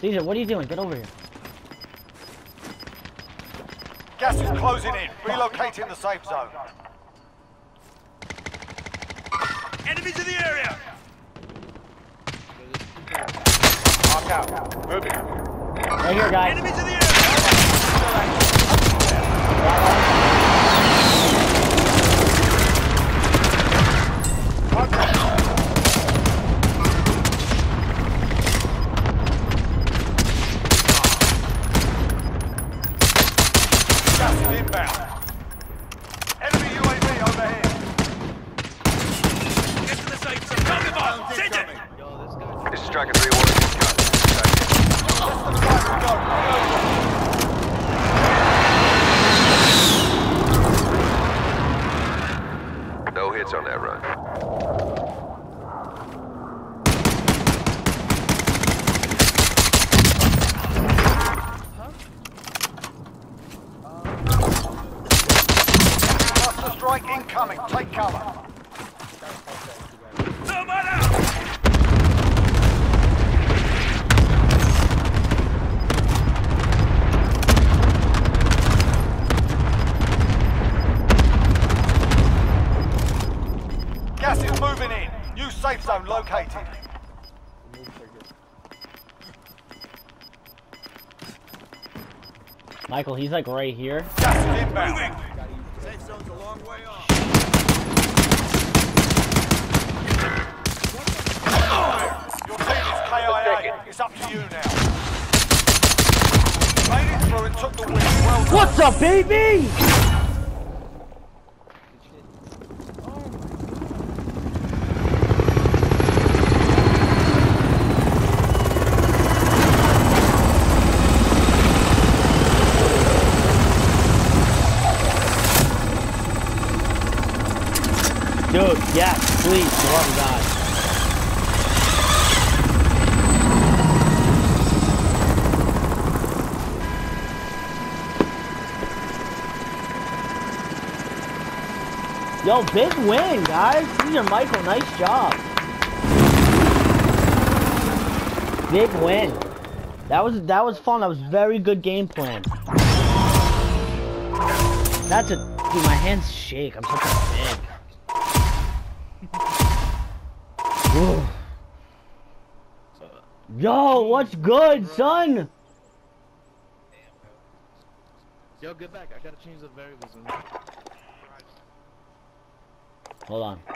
Caesar, what are you doing? Get over here. Gas is closing in. Relocating the safe zone. Enemies in the area! Mark out. Moving. Right here, guys. Enemies in the area! Inbound. Strike incoming. Take cover. Gas is moving in. New safe zone located. Michael, he's like right here. Gas is inbound. What's up, baby? Dude, yes, please, love God. Yo, big win, guys. These are Michael. Nice job. Big win. That was that was fun. That was very good game plan. That's a dude. My hands shake. I'm such a big. Yo, what's good, son? Yo, get back. I gotta change the variables. Hold on.